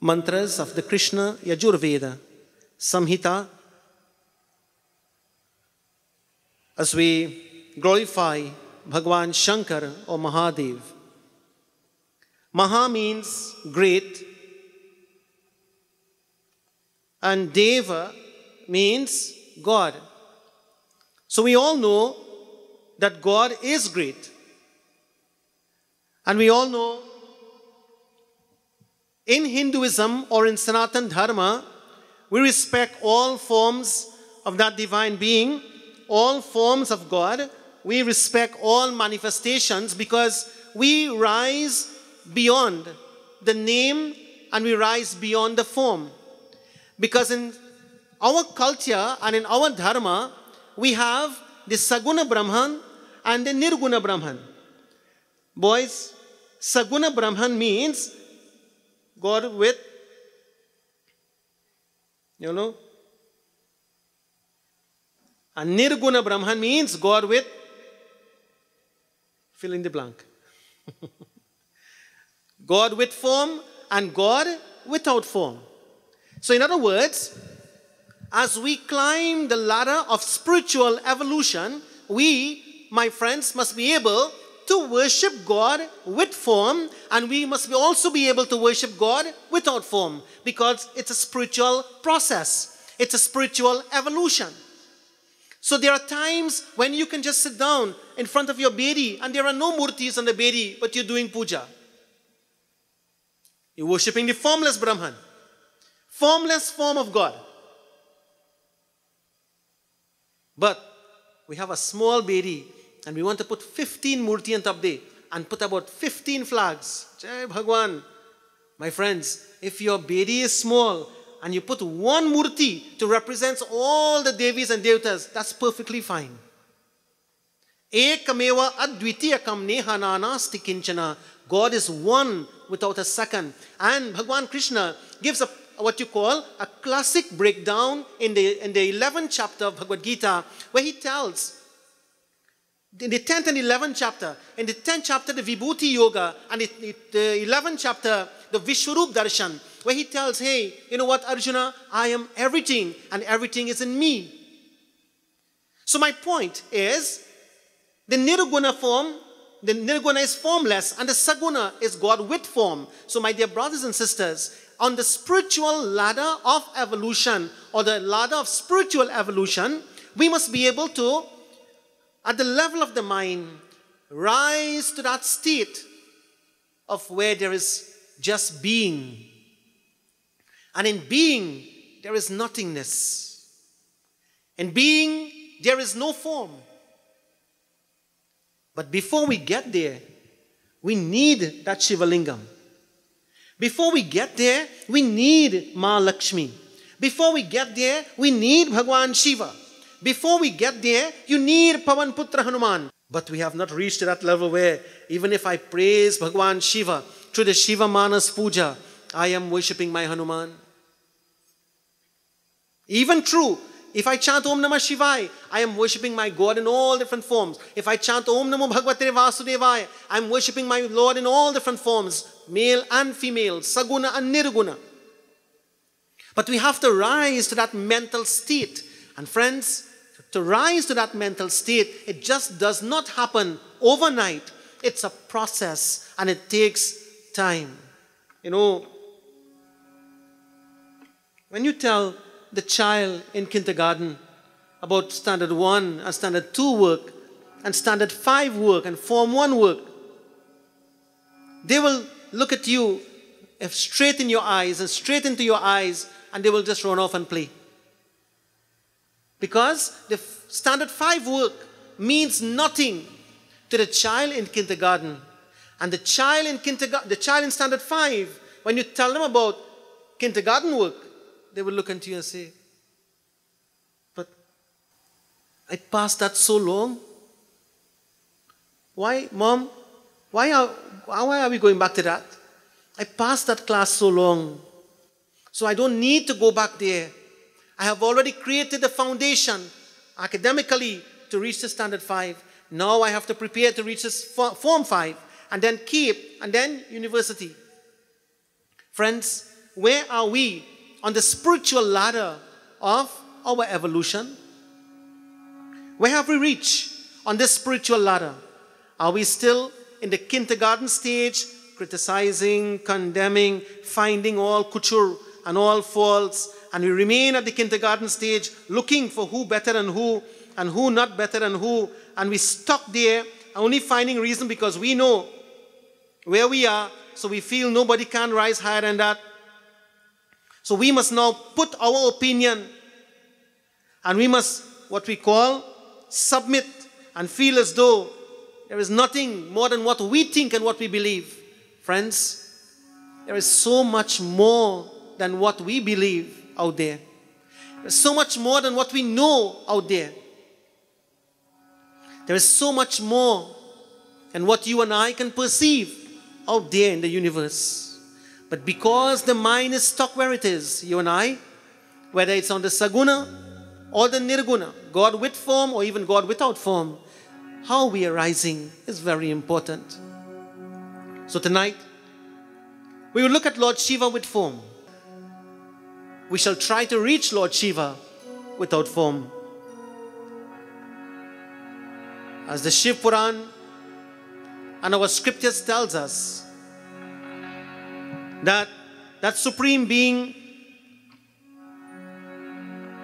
mantras of the Krishna Yajurveda, Samhita, as we glorify Bhagwan Shankar or Mahadev. Maha means great, and Deva means God. So we all know that God is great. And we all know in Hinduism or in Sanatan Dharma, we respect all forms of that divine being, all forms of God. We respect all manifestations because we rise beyond the name and we rise beyond the form. Because in our culture and in our dharma, we have the Saguna Brahman and the Nirguna Brahman. Boys, Saguna Brahman means God with, you know, and Nirguna Brahman means God with, fill in the blank. God with form and God without form. So, in other words, as we climb the ladder of spiritual evolution, we, my friends, must be able to worship God with form, and we must also be able to worship God without form because it's a spiritual process, it's a spiritual evolution. So there are times when you can just sit down in front of your bedi and there are no murtis on the bedi, but you're doing puja. You're worshipping the formless Brahman, formless form of God. But we have a small bedi and we want to put 15 murti on top there and put about 15 flags. Jai Bhagwan. My friends, if your bedi is small and you put one murti to represent all the devis and devatas, that's perfectly fine. Ekameva. God is one without a second. And Bhagwan Krishna gives a what you call a classic breakdown in the, in the 11th chapter of Bhagavad Gita, where he tells, in the 10th and 11th chapter, in the 10th chapter, the Vibhuti Yoga, and the, the 11th chapter, the Vishwarup Darshan, where he tells, hey, you know what, Arjuna, I am everything, and everything is in me. So my point is, the Nirguna form, the Nirguna is formless, and the Saguna is God with form. So my dear brothers and sisters, on the spiritual ladder of evolution or the ladder of spiritual evolution, we must be able to, at the level of the mind, rise to that state of where there is just being. And in being, there is nothingness. In being, there is no form. But before we get there, we need that Shivalingam. Before we get there, we need Ma Lakshmi. Before we get there, we need Bhagwan Shiva. Before we get there, you need Pavan Putra Hanuman. But we have not reached that level where even if I praise Bhagwan Shiva through the Shiva Manas Puja, I am worshipping my Hanuman. Even true, if I chant Om Namah Shivaya, I am worshipping my God in all different forms. If I chant Om Namo Bhagavate Vasudevaya, I am worshipping my Lord in all different forms, male and female, Saguna and Nirguna. But we have to rise to that mental state. And friends, to rise to that mental state, it just does not happen overnight. It's a process and it takes time. You know, when you tell the child in kindergarten about standard one and standard two work and standard five work and form one work, they will look at you eh, straight in your eyes and straight into your eyes and they will just run off and play. Because the standard five work means nothing to the child in kindergarten. And the child in kindergarten, the child in standard five, when you tell them about kindergarten work, they will look into you and say, But I passed that so long. Why, mom? Why are, why are we going back to that? I passed that class so long. So I don't need to go back there. I have already created the foundation academically to reach the standard five. Now I have to prepare to reach this form five and then keep and then university. Friends, where are we on the spiritual ladder of our evolution? Where have we reached on this spiritual ladder? Are we still in the kindergarten stage, criticizing, condemning, finding all couture and all faults, and we remain at the kindergarten stage looking for who better and who and who not better and who, and we stuck there only finding reason because we know where we are, so we feel nobody can rise higher than that. So we must now put our opinion and we must, what we call, submit and feel as though there is nothing more than what we think and what we believe. Friends, there is so much more than what we believe out there. There's so much more than what we know out there. There is so much more than what you and I can perceive out there in the universe. But because the mind is stuck where it is, you and I, whether it's on the Saguna or the Nirguna, God with form or even God without form, how we are rising is very important. So tonight, we will look at Lord Shiva with form. We shall try to reach Lord Shiva without form. As the Shiv Puran and our scriptures tells us that that supreme being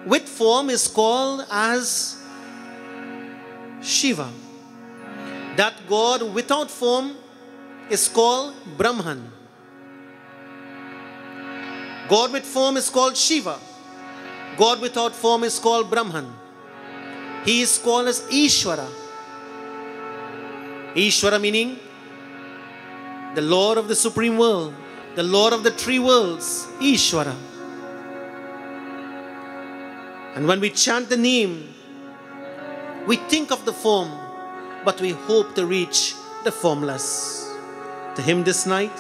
with form is called as Shiva. That God without form is called Brahman. God with form is called Shiva. God without form is called Brahman. He is called as Ishvara. Ishvara meaning the Lord of the supreme world, the Lord of the three worlds, Ishvara. And when we chant the name, we think of the form, but we hope to reach the formless. To Him this night,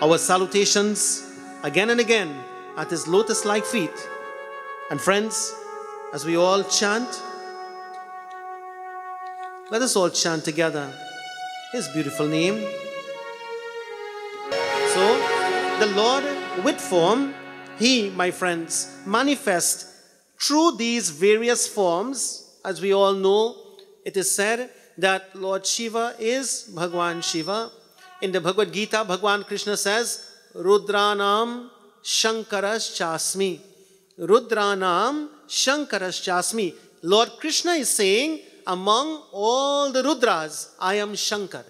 our salutations again and again at His lotus like feet. And friends, as we all chant, let us all chant together His beautiful name. So, the Lord with form, He, my friends, manifests through these various forms. As we all know, it is said that Lord Shiva is Bhagwan Shiva. In the Bhagavad Gita, Bhagwan Krishna says, Rudranam Shankaras Chasmi. Rudranam Shankaras Chasmi. Lord Krishna is saying, among all the Rudras, I am Shankar.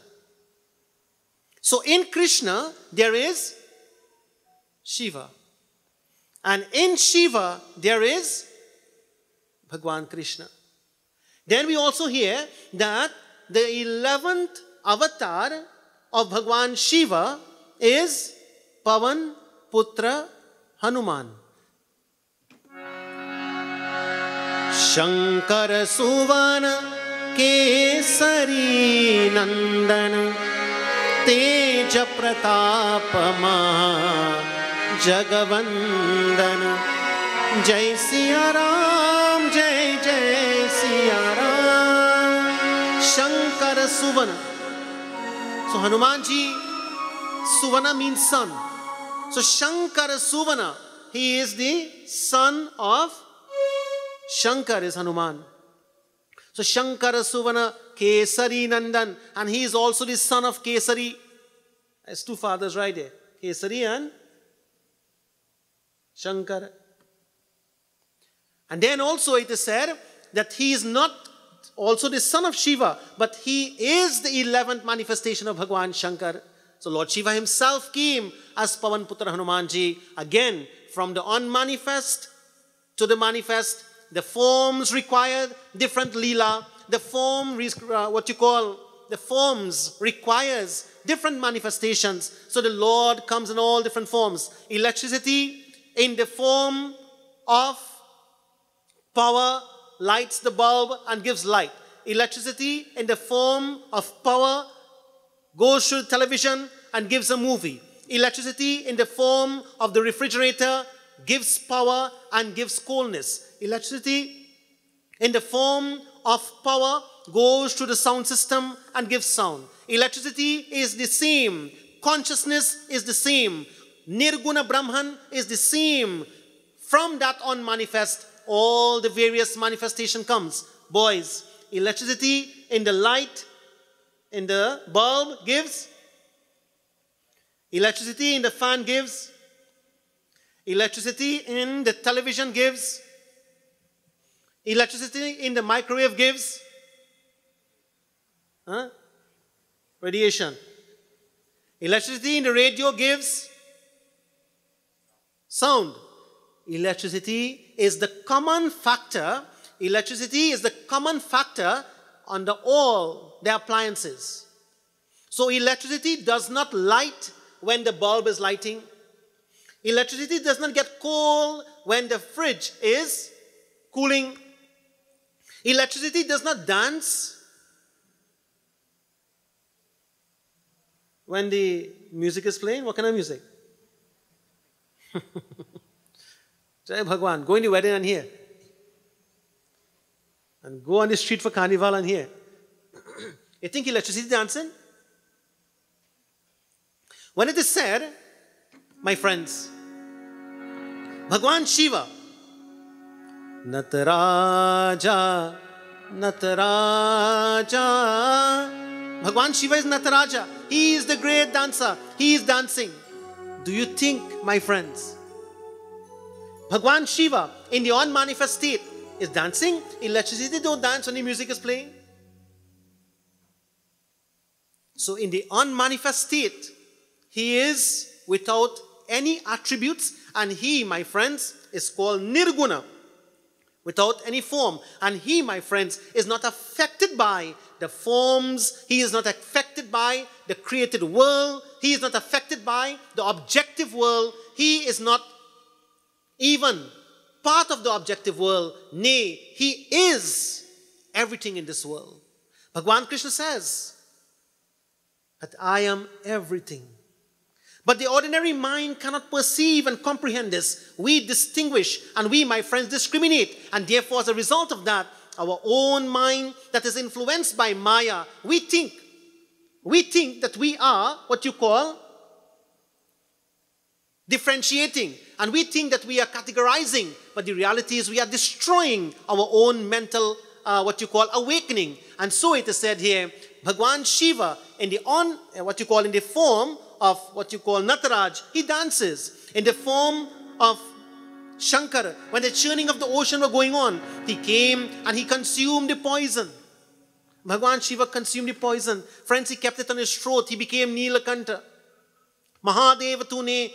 So in Krishna, there is Shiva. And in Shiva, there is Bhagwan Krishna. Then we also hear that the 11th avatar of Bhagwan Shiva is पवन, पुत्र, हनुमान। शंकर, सुवन, केसरी, नंदन, तेज प्रताप जगवंदन जय सिया राम, जय जय सिया राम। शंकर, सुवन। सो हनुमान जी, सुवन means son So Shankara Suvana, he is the son of Shankar is Hanuman. So Shankara Suvana Kesari Nandan, and he is also the son of Kesari. There's two fathers right there. Kesari and Shankar. And then also it is said that he is not also the son of Shiva, but he is the 11th manifestation of Bhagwan Shankar. So Lord Shiva himself came as Pavan Putra Hanumanji, again from the unmanifest to the manifest the forms required different lila. The form, uh, what you call, the forms requires different manifestations. So the Lord comes in all different forms. Electricity in the form of power lights the bulb and gives light. Electricity in the form of power goes through television and gives a movie. Electricity in the form of the refrigerator gives power and gives coolness. Electricity, in the form of power, goes to the sound system and gives sound. Electricity is the same. Consciousness is the same. Nirguna Brahman is the same. From that on manifest, all the various manifestation comes. Boys, electricity in the light, in the bulb gives. Electricity in the fan gives. Electricity in the television gives. Electricity in the microwave gives. Huh? Radiation. Electricity in the radio gives sound. Electricity is the common factor. Electricity is the common factor under all the appliances. So electricity does not light when the bulb is lighting. Electricity does not get cold when the fridge is cooling. Electricity does not dance when the music is playing. What kind of music? Jai Bhagwan, go in the wedding and hear. And go on the street for carnival and hear. You think electricity dancing? When it is said, my friends, Bhagwan Shiva, Nataraja, Nataraja. Bhagwan Shiva is Nataraja. He is the great dancer. He is dancing. Do you think, my friends, Bhagwan Shiva in the unmanifest state is dancing? Electricity don't dance when the music is playing. So in the unmanifest state, he is without any attributes, and he, my friends, is called Nirguna, without any form. And he, my friends, is not affected by the forms, he is not affected by the created world, he is not affected by the objective world, he is not even part of the objective world. Nay, he is everything in this world. Bhagwan Krishna says that I am everything. But the ordinary mind cannot perceive and comprehend this. We distinguish and we, my friends, discriminate. And therefore, as a result of that, our own mind that is influenced by Maya, we think, we think that we are what you call differentiating. And we think that we are categorizing. But the reality is we are destroying our own mental, uh, what you call awakening. And so it is said here, Bhagwan Shiva, in the on eh, what you call in the form of what you call Nataraj, he dances in the form of Shankara. When the churning of the ocean were going on, he came and he consumed the poison. Bhagwan Shiva consumed the poison. Friends, he kept it on his throat. He became Neelakanta. Mahadeva tune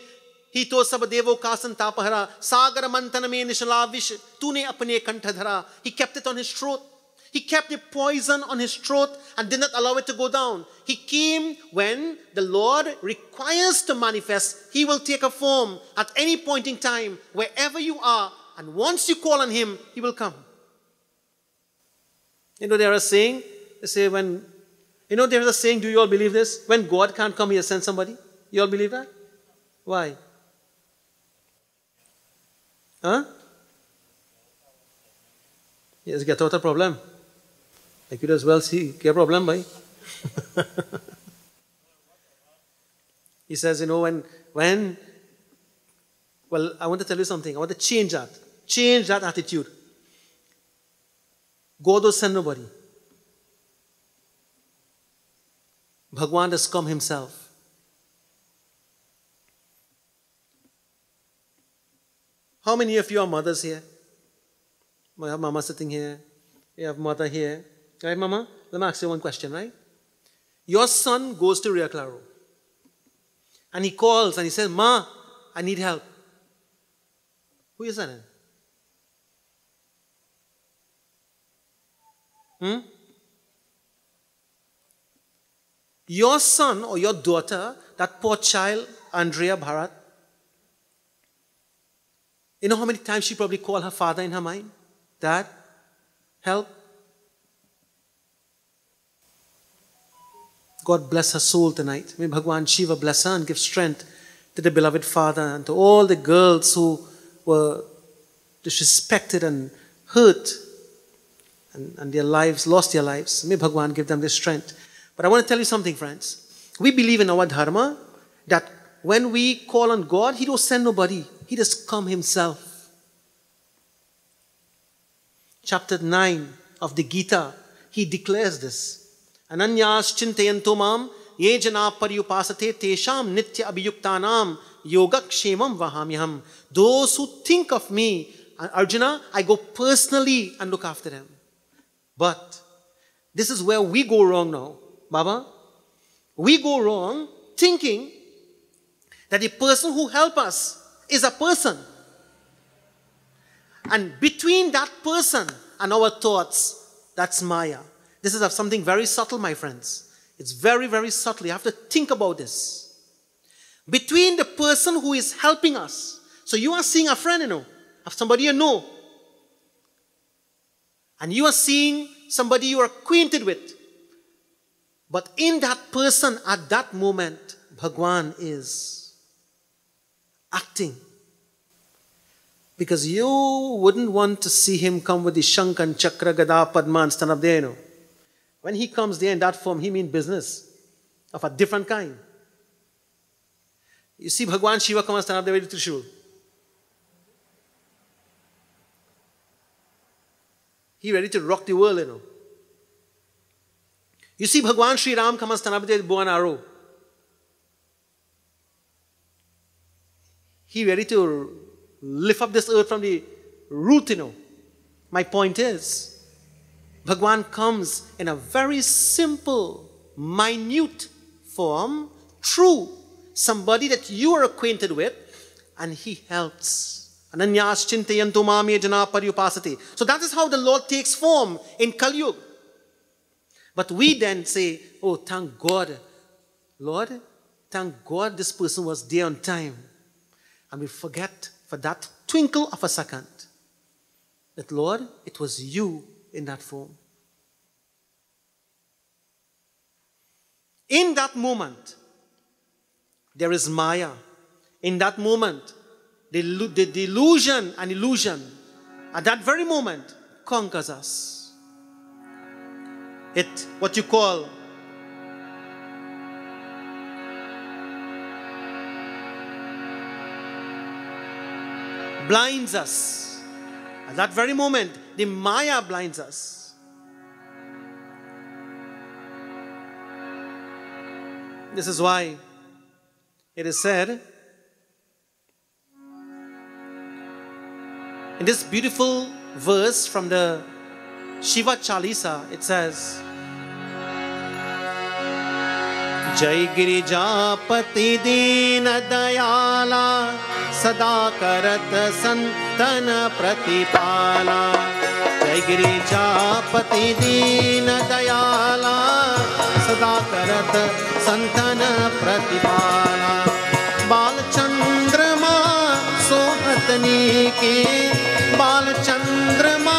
hito sab devo kasan tapahara Sagara mantana me nishalavish tune apne kantadhara. He kept it on his throat he kept the poison on his throat and did not allow it to go down. He came when the Lord requires to manifest. He will take a form at any point in time, wherever you are, and once you call on Him, He will come. You know, there are saying, they say when, you know, there is a saying, do you all believe this? When God can't come, He'll send somebody. You all believe that? Why? Huh? Yes, get out a problem. I could as well, see. ¿qué problem, hay? he says, you know, when, when, well, I want to tell you something. I want to change that. Change that attitude. God will send nobody. Bhagwan has come himself. How many of you are mothers here? We have mama sitting here. We have mother here. Right, Mama? Let me ask you one question, right? Your son goes to Rio Claro. And he calls and he says, Ma, I need help. Who is that? Hmm? Your son or your daughter, that poor child, Andrea Bharatt, you know how many times she probably called her father in her mind? Dad, help. God bless her soul tonight. May Bhagwan Shiva bless her and give strength to the beloved Father and to all the girls who were disrespected and hurt and, and their lives, lost their lives. May Bhagwan give them the strength. But I want to tell you something, friends. We believe in our dharma that when we call on God, He don't send nobody, He just come Himself. Chapter 9 of the Gita, He declares this. Chintayanto mam ye jana paryupasate tesham nitya abhiyuktanam yogakshemam vahamyaham. Those who think of me, Arjuna, I go personally and look after them. But this is where we go wrong now, Baba. We go wrong thinking that the person who help us is a person. And between that person and our thoughts, that's Maya. This is of something very subtle, my friends. It's very, very subtle. You have to think about this. Between the person who is helping us, so you are seeing a friend, you know, of somebody you know, and you are seeing somebody you are acquainted with. But in that person at that moment, Bhagwan is acting. Because you wouldn't want to see him come with the Shankan, Chakra, Gada, Padma and stand up there, you know. When he comes there in that form, he means business of a different kind. You see Bhagwan Shiva come and stand up there with Trishul. He ready to rock the world, you know. You see Bhagwan Sri Ram come and stand up there with bow and arrow. He ready to lift up this earth from the root, you know. My point is, Bhagwan comes in a very simple, minute form, true, somebody that you are acquainted with, and he helps. So that is how the Lord takes form in Kali. But we then say, oh, thank God. Lord, thank God this person was there on time. And we forget for that twinkle of a second that, Lord, it was you in that form. In that moment, there is Maya. In that moment, the, the delusion and illusion at that very moment conquers us. It, what you call, blinds us. At that very moment, the Maya blinds us. This is why it is said In this beautiful verse from the Shiva Chalisa, it says, जय गिरिजापति दीन दयाला सदा करत संतन प्रतिपाला जय गिरिजापति दीन दयाला सदा करत संतन प्रतिपाला। बालचंद्रमा सोहतनी के बाल चंद्रमा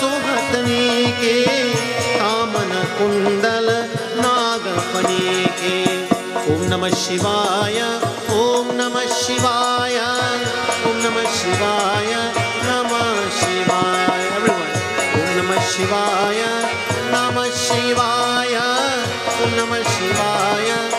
सुहतनी के, कामन कुंडल नागफनी के। ओम नमः शिवाय, ओम नमः शिवाय, ओम नमः शिवाय। शिवाय नमः शिवाय नमः शिवाय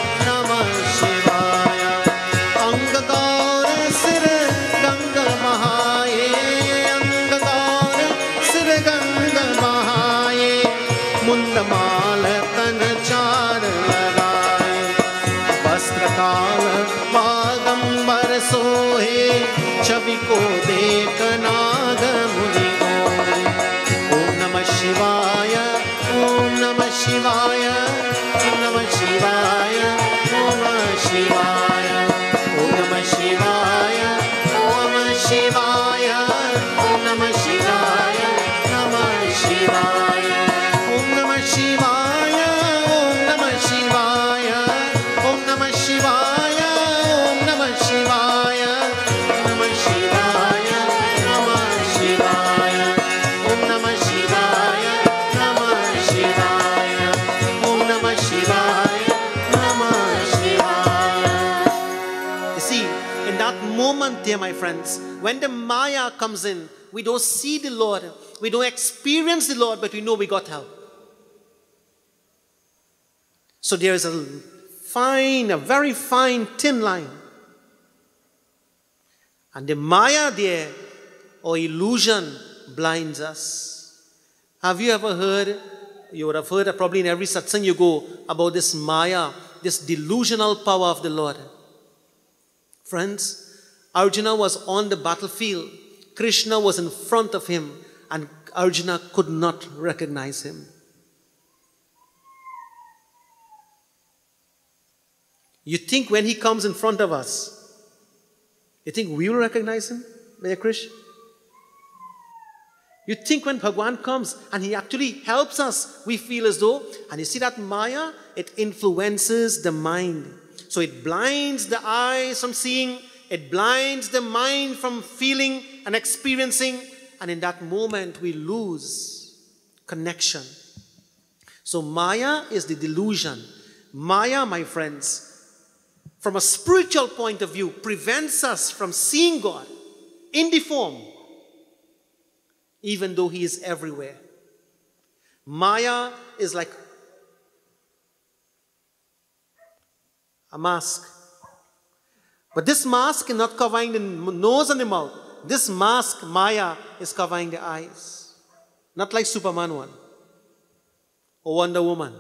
friends, when the Maya comes in, we don't see the Lord, we don't experience the Lord, but we know we got help. So there is a fine, a very fine thin line And the Maya there, or illusion, blinds us. Have you ever heard, you would have heard probably in every satsang you go, about this Maya, this delusional power of the Lord. Friends, Arjuna was on the battlefield. Krishna was in front of him, and Arjuna could not recognize him. You think when he comes in front of us, you think we will recognize him, Maya Krish? You think when Bhagwan comes and he actually helps us, we feel as though, and you see that Maya, it influences the mind. So it blinds the eyes from seeing, it blinds the mind from feeling and experiencing, and in that moment we lose connection. So Maya is the delusion. Maya, my friends, from a spiritual point of view, prevents us from seeing God in the form, even though He is everywhere. Maya is like a mask. But this mask is not covering the nose and the mouth. This mask, Maya, is covering the eyes. Not like Superman one or Wonder Woman.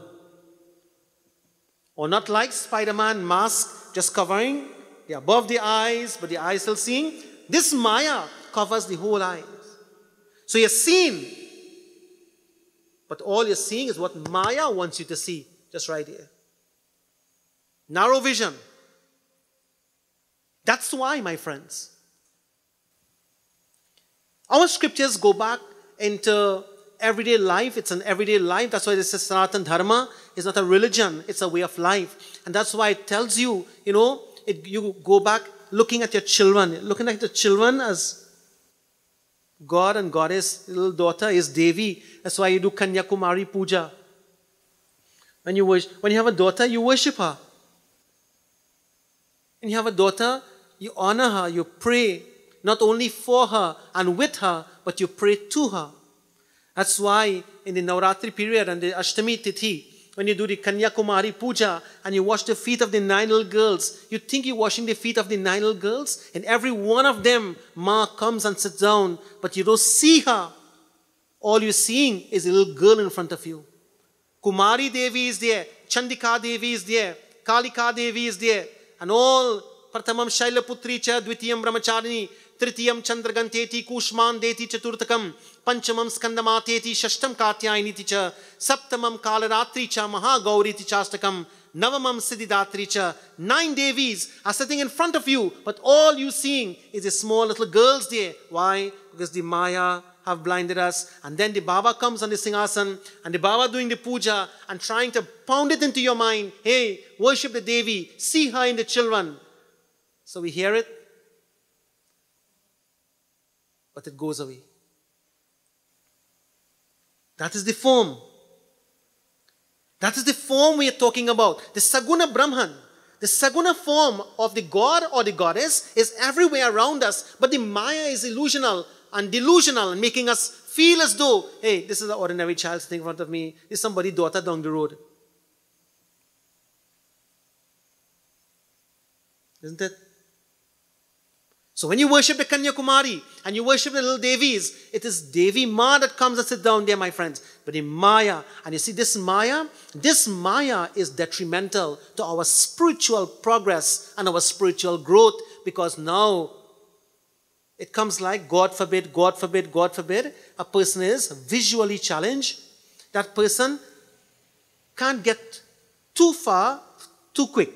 Or not like Spider Man mask just covering the above the eyes, but the eyes still seeing. This Maya covers the whole eyes. So you're seeing, but all you're seeing is what Maya wants you to see, just right here. Narrow vision. That's why, my friends. Our scriptures go back into everyday life. It's an everyday life. That's why this is Sanatan Dharma. It's not a religion, it's a way of life. And that's why it tells you, you know, it, you go back looking at your children, looking at the children as God and Goddess, little daughter is Devi. That's why you do Kanyakumari Puja. When you, worship, when you have a daughter, you worship her. When you have a daughter, you honor her, you pray, not only for her and with her, but you pray to her. That's why in the Navratri period and the Ashtami Tithi, when you do the Kanyakumari Puja and you wash the feet of the nine little girls, you think you're washing the feet of the nine little girls? And every one of them, Ma comes and sits down, but you don't see her. All you're seeing is a little girl in front of you. Kumari Devi is there, Chandika Devi is there, Kalika Devi is there, and all Prathamam Shailaputri Cha Dvitiyam Brahmacharini तृतीयं चंद्रगंतेति कूष्मान देति चतुर्थकम पंचमम स्कंदमातेति षष्ठम कात्यायनी च सप्तमम कालरात्रि च Mahagauri चाष्टकम Navamam Siddhidatri cha. Nine Devis are sitting in front of you, but all you seeing is the small little girls there. Why? Because the Maya have blinded us. And then the Baba comes on the Singhasan, and the Baba doing the puja and trying to pound it into your mind. Hey, worship the Devi, see her in the children. So we hear it, but it goes away. That is the form. That is the form we are talking about. The Saguna Brahman, the Saguna form of the God or the goddess is everywhere around us, but the Maya is illusional and delusional and making us feel as though, hey, this is an ordinary child sitting in front of me. This is somebody's daughter down the road. Isn't it? So when you worship the Kanyakumari and you worship the little Devis, it is Devi Ma that comes and sits down there, my friends. But in Maya, and you see this Maya, this Maya is detrimental to our spiritual progress and our spiritual growth because now it comes like, God forbid, God forbid, God forbid, a person is visually challenged. That person can't get too far too quick.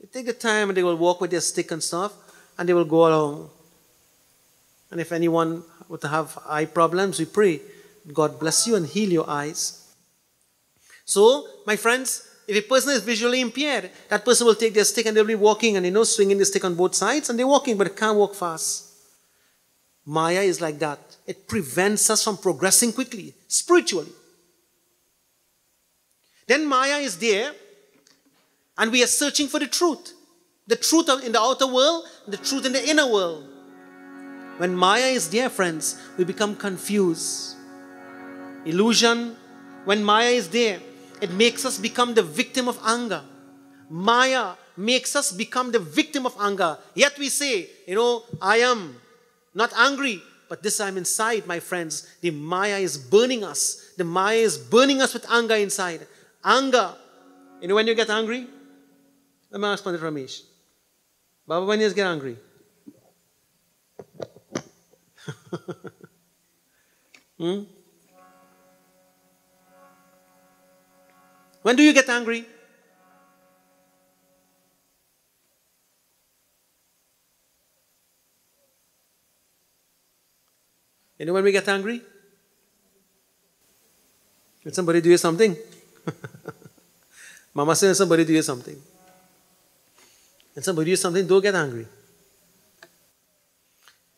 They take the time and they will walk with their stick and stuff and they will go along. And if anyone would have eye problems, we pray, God bless you and heal your eyes. So, my friends, if a person is visually impaired, that person will take their stick and they'll be walking and they know swinging the stick on both sides and they're walking, but can't walk fast. Maya is like that. It prevents us from progressing quickly, spiritually. Then Maya is there, and we are searching for the truth the truth in the outer world, the truth in the inner world. When Maya is there, friends, we become confused. Illusion, when Maya is there, it makes us become the victim of anger. Maya makes us become the victim of anger. Yet we say, you know, I am not angry, but this I'm inside, my friends. The Maya is burning us. The Maya is burning us with anger inside. Anger. You know when you get angry? Let me ask Pandit Ramesh. Baba, when you get angry? hmm? When do you get angry? You know when we get angry? When somebody do something. Mama says somebody do something. And somebody do something, don't get angry.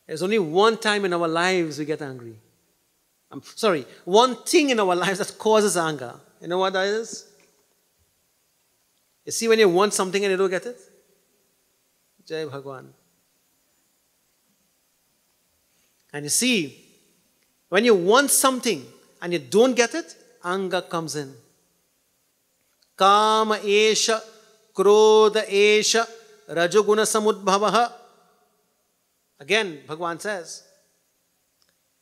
There's only one time in our lives we get angry. I'm sorry, one thing in our lives that causes anger. You know what that is? You see when you want something and you don't get it? Jai Bhagwan. And you see, when you want something and you don't get it, anger comes in. Kama esha, krodha esha, rajoguna samudbhavaha. Again, Bhagwan says,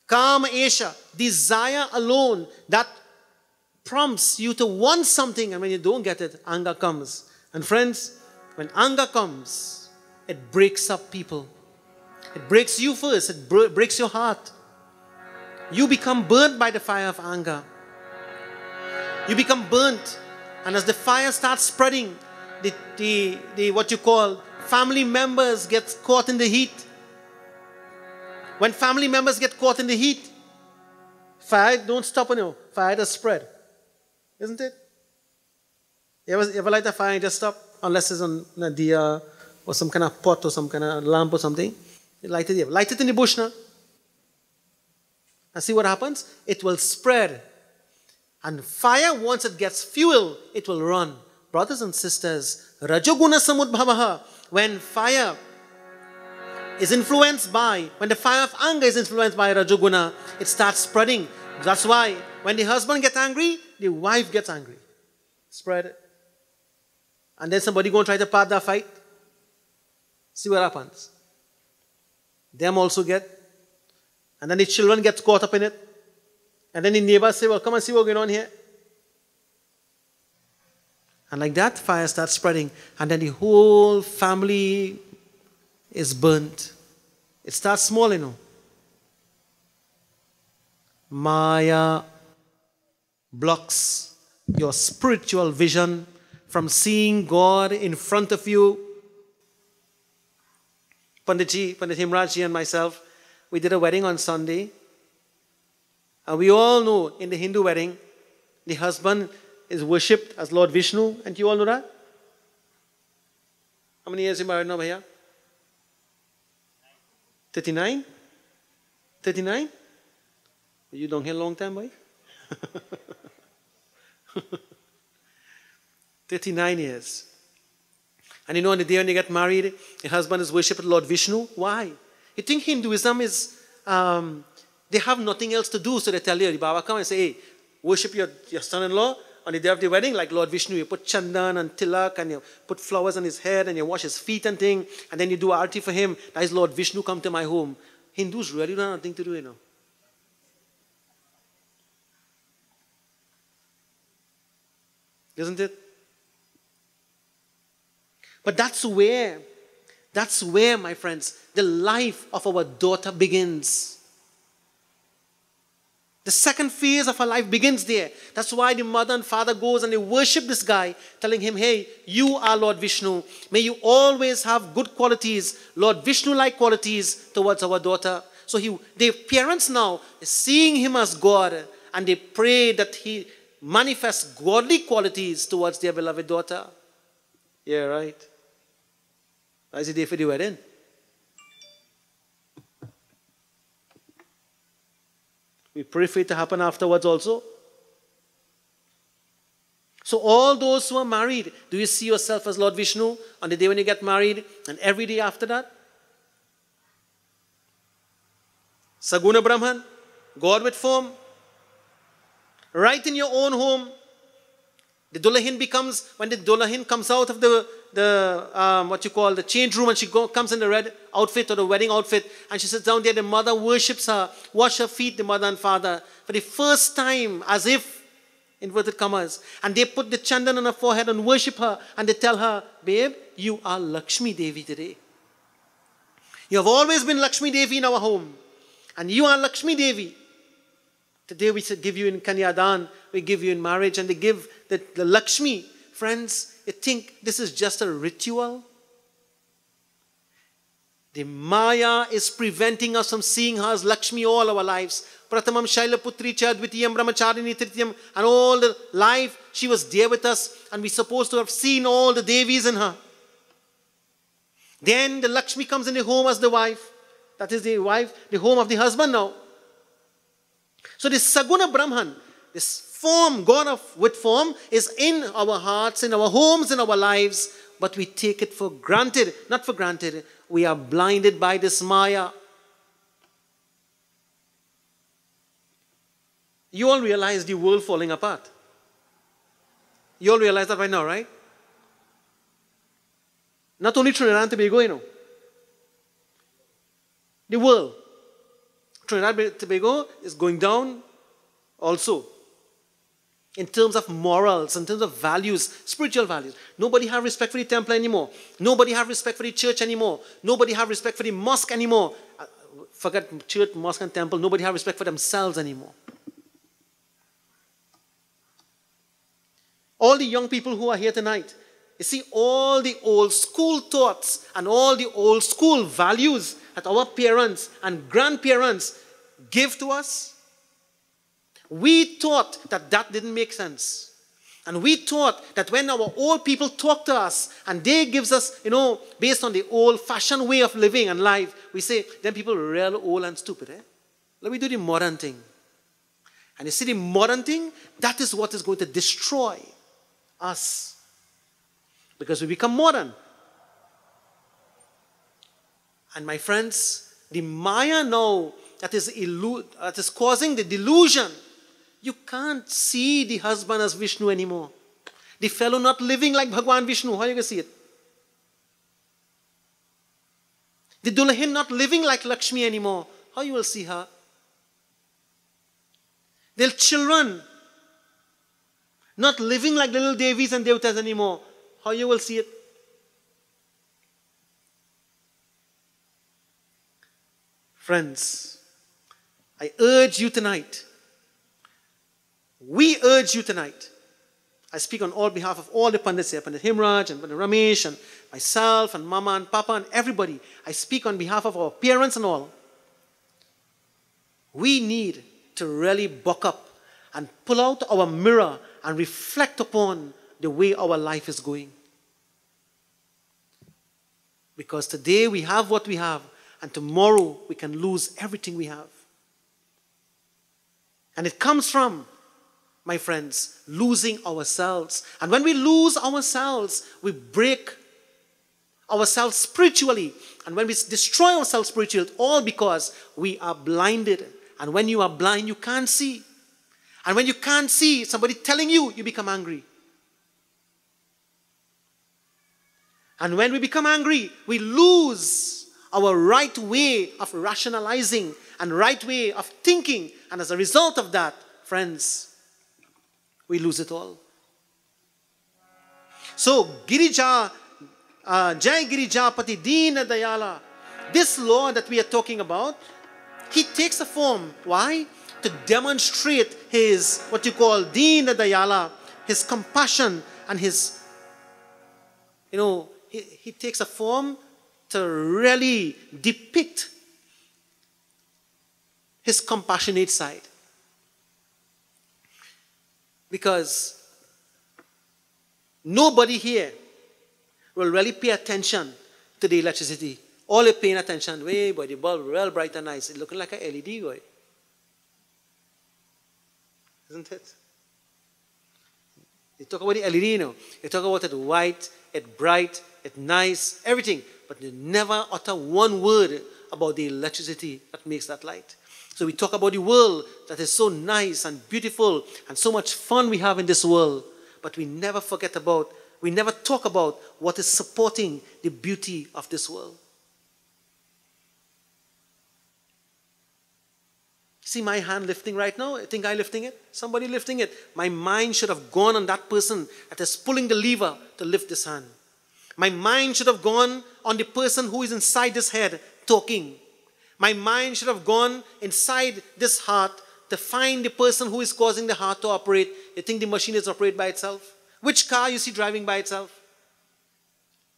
Kama esha, desire alone that prompts you to want something, and when you don't get it, anger comes. And friends, when anger comes, it breaks up people. It breaks you first, it breaks your heart you become burnt by the fire of anger. You become burnt. And as the fire starts spreading, the, the, the what you call family members get caught in the heat. When family members get caught in the heat, fire don't stop on you. Fire does spread. Isn't it? You ever, you ever light a fire and just stop? Unless it's on a deer or some kind of pot or some kind of lamp or something. You light it here. Light it in the bush now. And see what happens? It will spread. And fire, once it gets fuel, it will run. Brothers and sisters, Rajoguna Samudbhavaha, when fire is influenced by, when the fire of anger is influenced by Rajoguna, it starts spreading. That's why when the husband gets angry, the wife gets angry. Spread it. And then somebody go and try to part that fight. See what happens. Them also get and then the children get caught up in it. And then the neighbors say, Well, come and see what's going on here. And like that, fire starts spreading. And then the whole family is burnt. It starts small, you know. Maya blocks your spiritual vision from seeing God in front of you. Panditji, Pandit Himrajji and myself, we did a wedding on Sunday. And we all know in the Hindu wedding, the husband is worshipped as Lord Vishnu. And you all know that? How many years you married now, Bhaiya? 39? 39? You don't hear long time, boy? 39 years. And you know, on the day when you get married, your husband is worshipped as Lord Vishnu. Why? You think Hinduism is, um, they have nothing else to do, so they tell you, Baba, come and say, hey, worship your, your son in law on the day of the wedding, like Lord Vishnu. You put chandan and tilak and you put flowers on his head and you wash his feet and thing, and then you do arti for him. That is Lord Vishnu come to my home. Hindus really don't have nothing to do, you know. Isn't it? But that's where that's where, my friends, the life of our daughter begins. The second phase of her life begins there. That's why the mother and father goes and they worship this guy, telling him, Hey, you are Lord Vishnu. May you always have good qualities, Lord Vishnu-like qualities towards our daughter. So he, the parents now seeing him as God and they pray that he manifests godly qualities towards their beloved daughter. Yeah, right. That's the day for the wedding. We pray for it to happen afterwards also. So, all those who are married, do you see yourself as Lord Vishnu on the day when you get married and every day after that? Saguna Brahman, God with form. Right in your own home, the Dulahin becomes, when the Dulahin comes out of the the um, what you call the change room and she go, comes in the red outfit or the wedding outfit and she sits down there. The mother worships her, wash her feet, the mother and father, for the first time, as if inverted commas. And they put the chandan on her forehead and worship her and they tell her, Babe, you are Lakshmi Devi today. You have always been Lakshmi Devi in our home. And you are Lakshmi Devi. Today we give you in Kanyadan, we give you in marriage, and they give the, the Lakshmi. Friends, you think this is just a ritual? The Maya is preventing us from seeing her as Lakshmi all our lives. Pratamam Shailaputri Chadvitiyam Brahmacharini Tritiyam and all the life she was there with us and we're supposed to have seen all the Devis in her. Then the Lakshmi comes in the home as the wife. That is the wife, the home of the husband now. So this Saguna Brahman, this form, God of with form, is in our hearts, in our homes, in our lives, but we take it for granted. Not for granted. We are blinded by this Maya. You all realize the world falling apart. You all realize that right now, right? Not only Trinidad and Tobago, you know. The world. Trinidad and Tobago is going down also. In terms of morals, in terms of values, spiritual values. Nobody have respect for the temple anymore. Nobody have respect for the church anymore. Nobody have respect for the mosque anymore. Uh, forget church, mosque, and temple. Nobody have respect for themselves anymore. All the young people who are here tonight, you see, all the old school thoughts and all the old school values that our parents and grandparents give to us, we thought that that didn't make sense. And we thought that when our old people talk to us and they gives us, you know, based on the old-fashioned way of living and life, we say, then people are real old and stupid. Eh? Let me do the modern thing. And you see the modern thing, that is what is going to destroy us. Because we become modern. And my friends, the Maya now that is, that is causing the delusion, you can't see the husband as Vishnu anymore. The fellow not living like Bhagwan Vishnu, how you gonna see it? The Dulahin not living like Lakshmi anymore, how you will see her? The children not living like little Devis and Devatas anymore. How you will see it? Friends, I urge you tonight. We urge you tonight. I speak on all behalf of all the Pandits here, Pandit Himraj and Pandit Ramesh and myself and Mama and Papa and everybody. I speak on behalf of our parents and all. We need to really buck up and pull out our mirror and reflect upon the way our life is going. Because today we have what we have, and tomorrow we can lose everything we have. And it comes from, my friends, losing ourselves. And when we lose ourselves, we break ourselves spiritually. And when we destroy ourselves spiritually, all because we are blinded. And when you are blind, you can't see. And when you can't see somebody telling you, you become angry. And when we become angry, we lose our right way of rationalizing and right way of thinking. And as a result of that, friends, we lose it all. So, Girija, uh, Jai Girijapati Dina Dayala, this law that we are talking about, he takes a form. Why? to demonstrate his, what you call, Dina Dayala, his compassion and his, you know, he, he takes a form to really depict his compassionate side. Because nobody here will really pay attention to the electricity. All they're paying attention, way boy, the bulb real bright and nice. It's looking like a LED boy isn't it? You talk about the LED, you know. You talk about it white, it bright, it nice, everything. But you never utter one word about the electricity that makes that light. So we talk about the world that is so nice and beautiful and so much fun we have in this world. But we never forget about we never talk about what is supporting the beauty of this world. See my hand lifting right now? I think I lifting it? Somebody lifting it. My mind should have gone on that person that is pulling the lever to lift this hand. My mind should have gone on the person who is inside this head talking. My mind should have gone inside this heart to find the person who is causing the heart to operate. You think the machine is operate by itself? Which car you see driving by itself?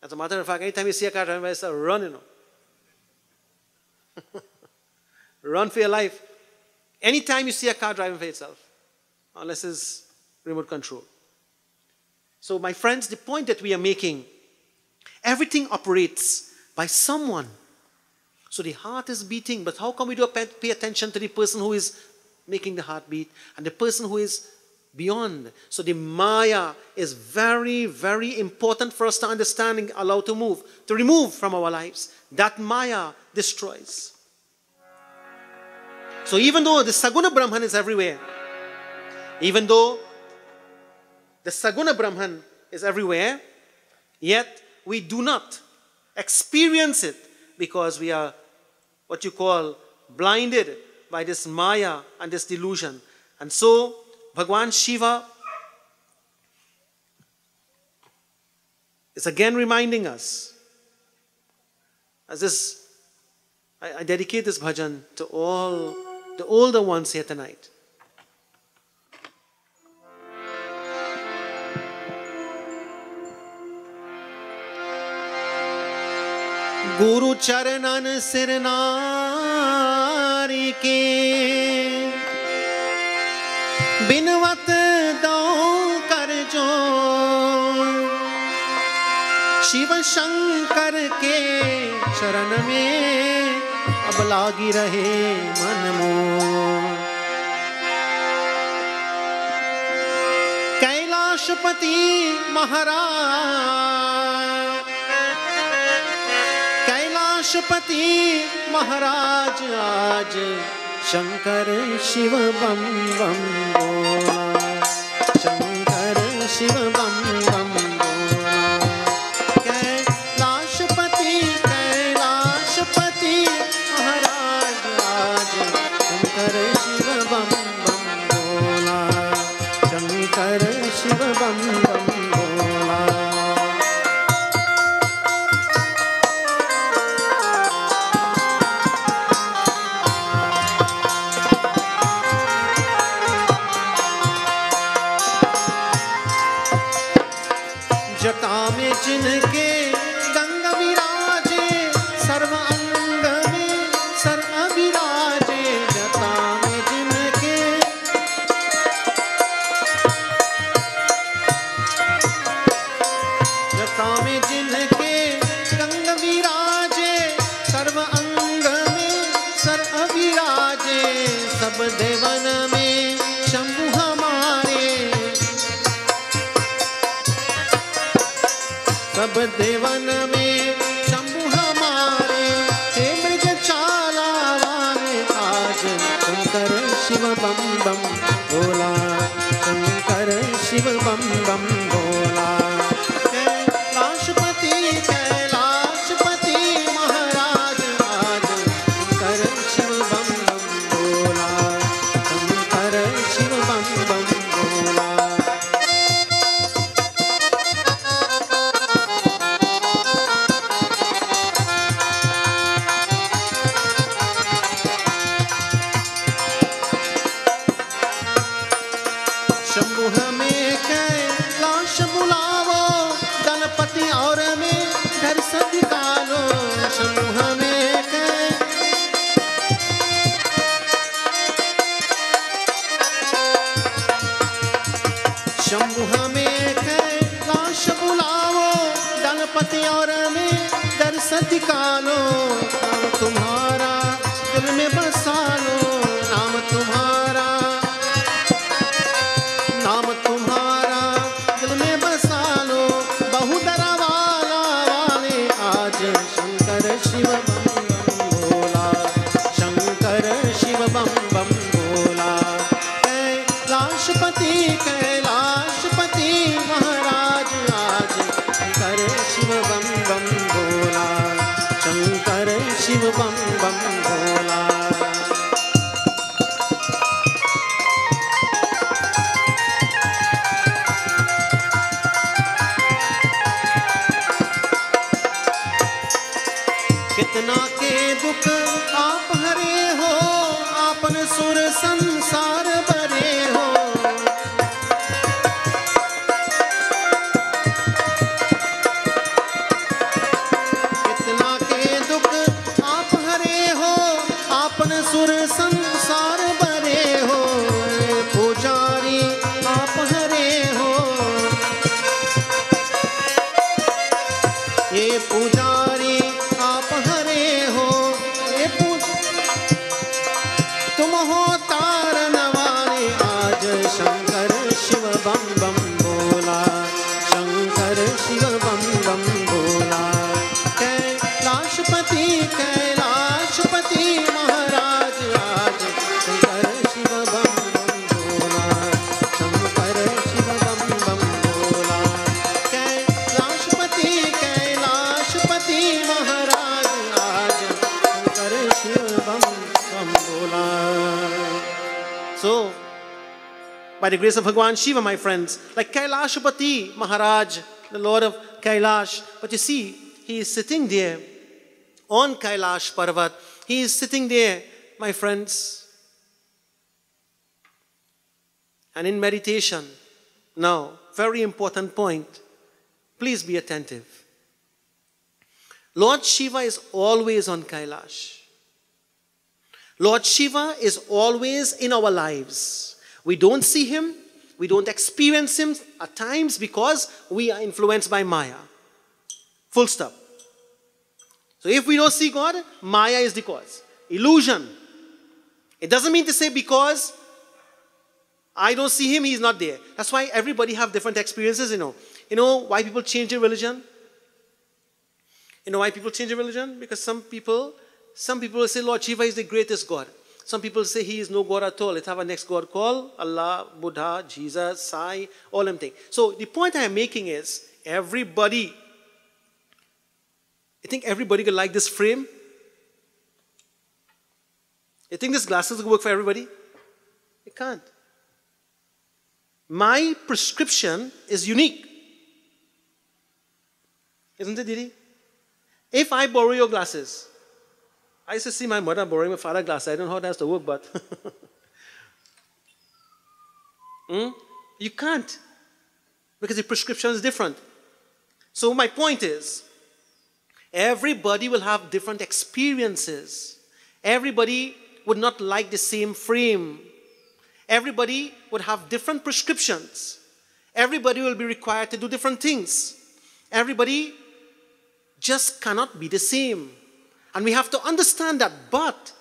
As a matter of fact, anytime you see a car driving by itself, run, you know. run for your life. Anytime you see a car driving by itself, unless it's remote control. So, my friends, the point that we are making everything operates by someone. So the heart is beating, but how come we do pay attention to the person who is making the heart beat and the person who is beyond? So the Maya is very, very important for us to understand and allow to move, to remove from our lives. That Maya destroys. So even though the Saguna Brahman is everywhere, even though the Saguna Brahman is everywhere, yet we do not experience it because we are what you call blinded by this Maya and this delusion. And so, Bhagwan Shiva is again reminding us, as this, I, I dedicate this bhajan to all the older ones here tonight. गुरु चरणन सिर सिरनारी के। बिनवत दो कर जो। शिव शंकर के चरण में अब लागी रहे मन मो कैलाशपति महाराज पशुपति महाराज आज शंकर शिव बम बम बोला राष्ट्रपति तुम the grace of Bhagwan Shiva, my friends, like Kailashapati Maharaj, the Lord of Kailash, but you see, he is sitting there on Kailash Parvat. He is sitting there, my friends, and in meditation. Now, very important point. Please be attentive. Lord Shiva is always on Kailash. Lord Shiva is always in our lives. We don't see him, we don't experience him at times because we are influenced by Maya. Full stop. So if we don't see God, Maya is the cause. Illusion. It doesn't mean to say because I don't see him, he's not there. That's why everybody have different experiences, you know. You know why people change their religion? You know why people change their religion? Because some people, some people say Lord Shiva is the greatest God. Some people say he is no God at all. Let's have a next God call Allah, Buddha, Jesus, Sai, all them things. So the point I am making is everybody, you think everybody could like this frame? You think this glasses will work for everybody? It can't. My prescription is unique. Isn't it, Didi? If I borrow your glasses, I used to see my mother borrowing my father's glasses. I don't know how that has to work, but Hmm? you can't because the prescription is different. So my point is, everybody will have different experiences. Everybody would not like the same frame. Everybody would have different prescriptions. Everybody will be required to do different things. Everybody just cannot be the same. And we have to understand that. But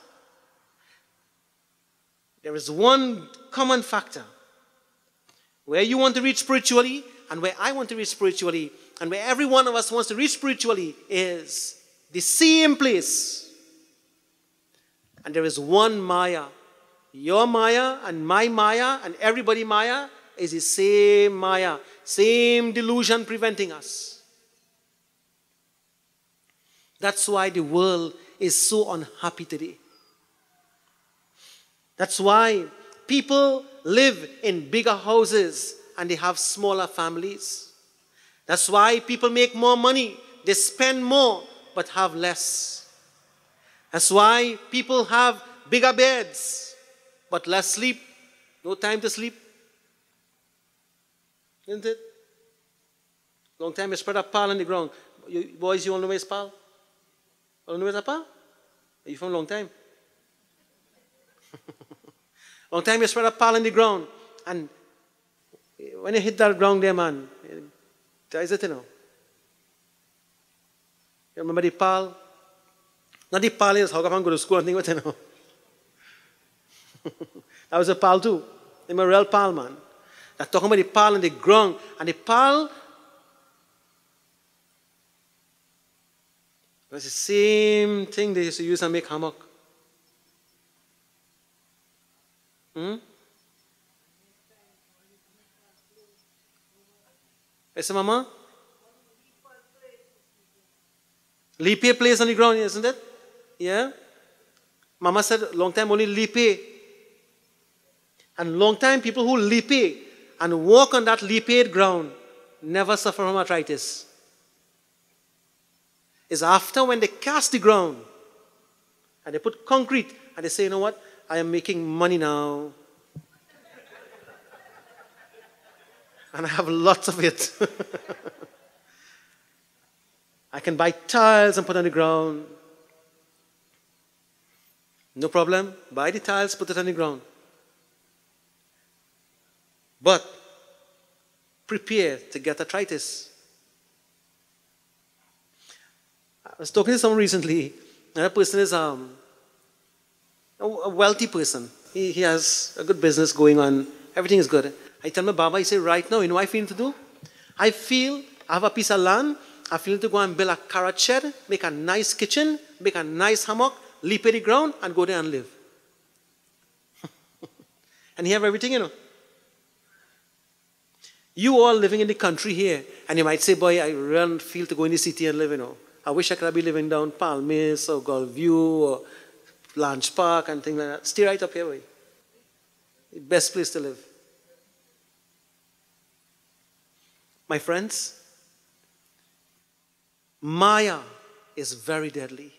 there is one common factor where you want to reach spiritually and where I want to reach spiritually and where every one of us wants to reach spiritually is the same place. And there is one Maya. Your Maya and my Maya and everybody Maya is the same Maya, same delusion preventing us. That's why the world is so unhappy today. That's why people live in bigger houses and they have smaller families. That's why people make more money, they spend more but have less. That's why people have bigger beds but less sleep, no time to sleep. Isn't it? Long time you spread a pal on the ground. You, boys, you all know where's pal? All know where's a? Are you from long time? long time you spread a pal on the ground. And when you hit that ground there, man, that is it, you know. You remember the pal? Not the pal is how come I go to school and think what you know. that was a pal too. I'm a real pal, man. They're talking about the pal on the ground. And the pal was the same thing they used to use to make hammock. Hmm? Yes, Mama? Lipe plays on the ground, isn't it? Yeah? Mama said long time only lipe. And long time people who lipe and walk on that lipid ground never suffer from arthritis. Is after when they cast the ground and they put concrete and they say, you know what? I am making money now. and I have lots of it. I can buy tiles and put on the ground. No problem. Buy the tiles, put it on the ground. But prepare to get arthritis. I was talking to someone recently, and that person is um, a wealthy person. He, he has a good business going on. Everything is good. I tell my Baba, I say, right now, you know what I feel to do? I feel I have a piece of land. I feel to go and build a carat shed, make a nice kitchen, make a nice hammock, leap at the ground, and go there and live. and he have everything, you know. You all living in the country here, and you might say, boy, I really feel to go in the city and live, you know. I wish I could be living down Palmiste or Gulf View or Lange Park and things like that. Stay right up here, boy. Best place to live. My friends, Maya is very deadly.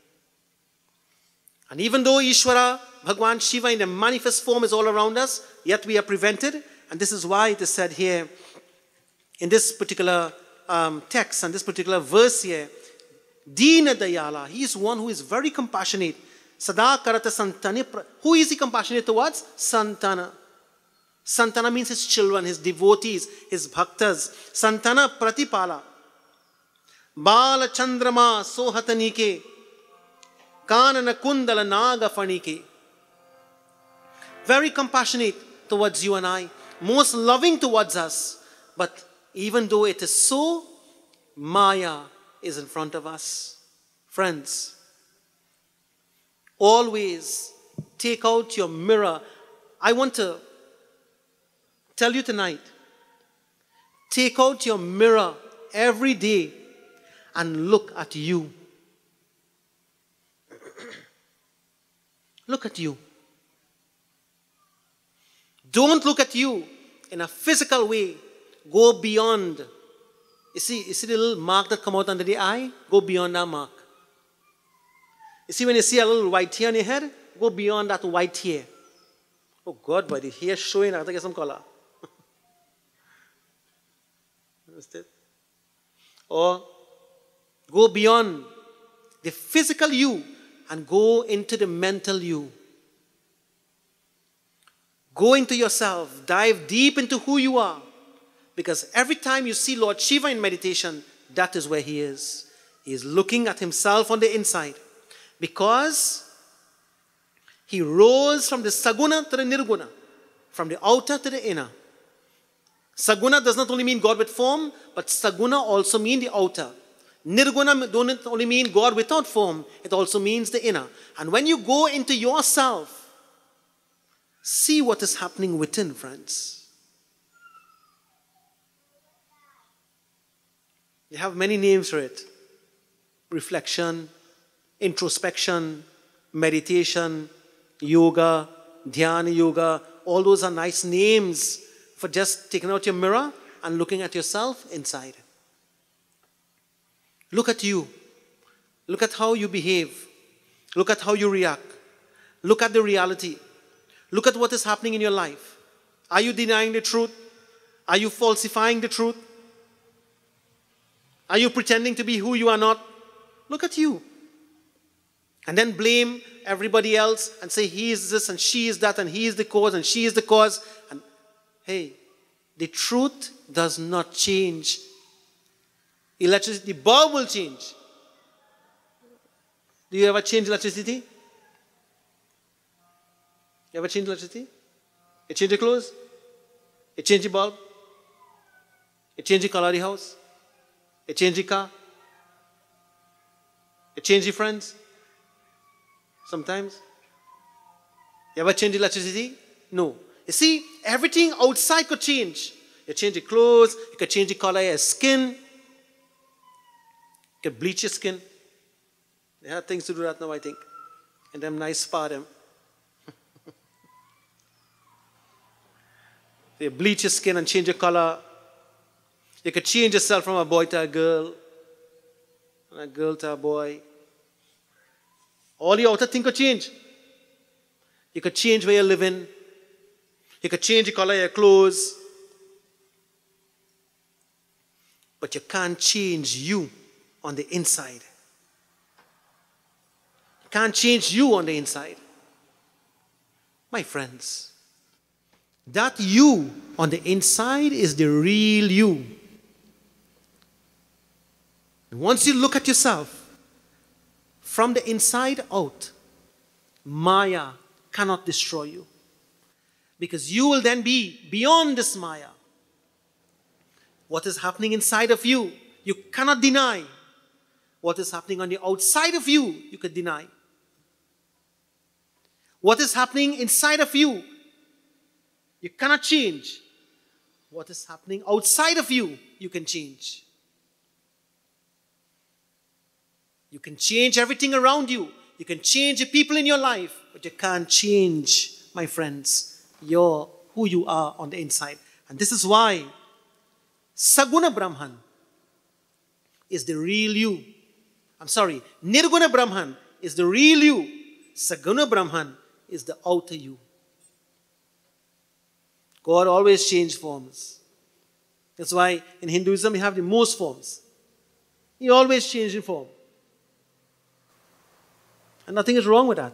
And even though Ishvara, Bhagwan Shiva in a manifest form is all around us, yet we are prevented. And this is why it is said here in this particular um, text and this particular verse here, Dina Dayala, he is one who is very compassionate. Sada Karata Santana. Who is he compassionate towards? Santana. Santana means his children, his devotees, his bhaktas. Santana Pratipala. Bala Chandrama Sohatanike. Kanana Kundala Naga Fanike. Very compassionate towards you and I. Most loving towards us. But even though it is so, Maya is in front of us. Friends, always take out your mirror. I want to tell you tonight take out your mirror every day and look at you. look at you. Don't look at you in a physical way. Go beyond. You see, you see the little mark that come out under the eye? Go beyond that mark. You see when you see a little white hair on your head? Go beyond that white hair. Oh God, the hair showing, I to get some color. Understand? Or go beyond the physical you and go into the mental you. Go into yourself, dive deep into who you are. Because every time you see Lord Shiva in meditation, that is where he is. He is looking at himself on the inside. Because he rose from the saguna to the nirguna, from the outer to the inner. Saguna does not only mean God with form, but saguna also means the outer. Nirguna don't only mean God without form, it also means the inner. And when you go into yourself, See what is happening within, friends. You have many names for it reflection, introspection, meditation, yoga, dhyana yoga. All those are nice names for just taking out your mirror and looking at yourself inside. Look at you. Look at how you behave. Look at how you react. Look at the reality. Look at what is happening in your life. Are you denying the truth? Are you falsifying the truth? Are you pretending to be who you are not? Look at you. And then blame everybody else and say he is this and she is that and he is the cause and she is the cause. And hey, the truth does not change. Electricity, the bulb will change. Do you ever change electricity? You ever change electricity? You change your clothes? You change the bulb? You change the color of the house? You change the car? Change your friends? Sometimes? You ever change electricity? No. You see, everything outside could change. You change your clothes, you could change the color of your skin, you could bleach your skin. They have things to do that now, I think. And them nice spa them. they bleach your skin and change your color. You could change yourself from a boy to a girl. and a girl to a boy. All the outer thing could change. You could change where you're living. You could change the color of your clothes. But you can't change you on the inside. You can't change you on the inside. My friends, that you on the inside is the real you. And once you look at yourself from the inside out, Maya cannot destroy you. Because you will then be beyond this Maya. What is happening inside of you, you cannot deny. What is happening on the outside of you, you can deny. What is happening inside of you, you cannot change. What is happening outside of you, you can change. You can change everything around you. You can change the people in your life, but you can't change, my friends, your who you are on the inside. And this is why Saguna Brahman is the real you. I'm sorry, Nirguna Brahman is the real you. Saguna Brahman is the outer you. God always changes forms. That's why in Hinduism we have the most forms. He always changes form. And nothing is wrong with that.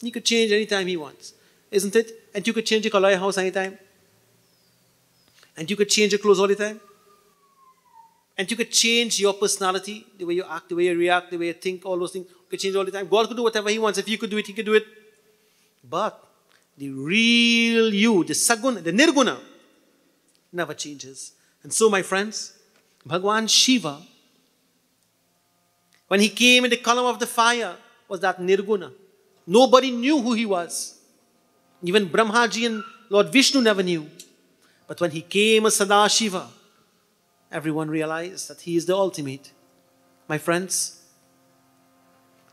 He could change anytime he wants, isn't it? And you could change your color of your house anytime. And you could change your clothes all the time. And you could change your personality, the way you act, the way you react, the way you think, all those things. You could change all the time. God could do whatever He wants. If you could do it, He could do it. But the real you, the saguna, the nirguna, never changes. And so, my friends, Bhagwan Shiva, when he came in the column of the fire, was that nirguna. Nobody knew who he was. Even Brahmaji and Lord Vishnu never knew. But when he came as Sadashiva, everyone realized that he is the ultimate. My friends,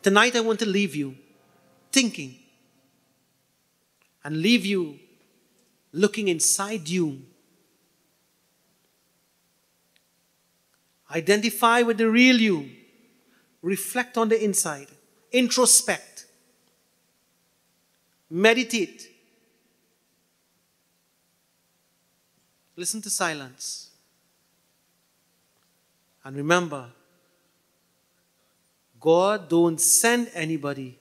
tonight I want to leave you thinking and leave you looking inside you. Identify with the real you. Reflect on the inside. Introspect. Meditate. Listen to silence. And remember, God don't send anybody.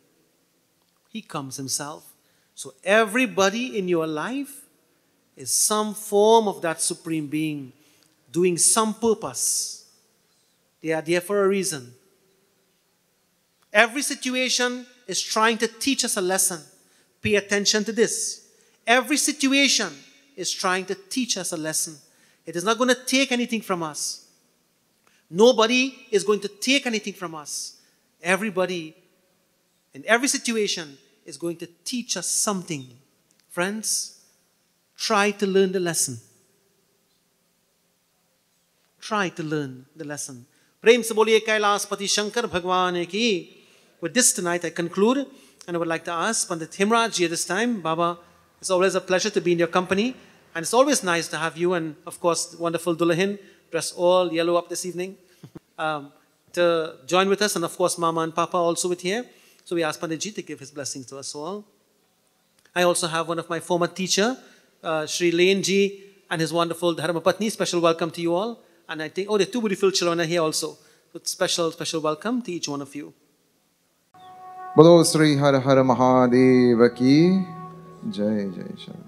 He comes himself. So everybody in your life is some form of that supreme being doing some purpose. They are there for a reason. Every situation is trying to teach us a lesson. Pay attention to this. Every situation is trying to teach us a lesson. It is not going to take anything from us. Nobody is going to take anything from us. Everybody in every situation is going to teach us something. Friends, try to learn the lesson. Try to learn the lesson. प्रेम से बोलिए कैलाशपति शंकर भगवान की with this tonight I conclude and I would like to ask Pandit Himraj at this time, Baba, it's always a pleasure to be in your company and it's always nice to have you and of course wonderful Dulahin dressed all yellow up this evening um, to join with us and of course Mama and Papa also with here. So we ask Panditji to give his blessings to us all. I also have one of my former teacher, uh, Sri Lane Ji, and his wonderful Dharma Patni. Special welcome to you all. And I think, oh, there are two beautiful children here also. So special, special welcome to each one of you. बोलो श्री हर हर महादेव की जय जय शरण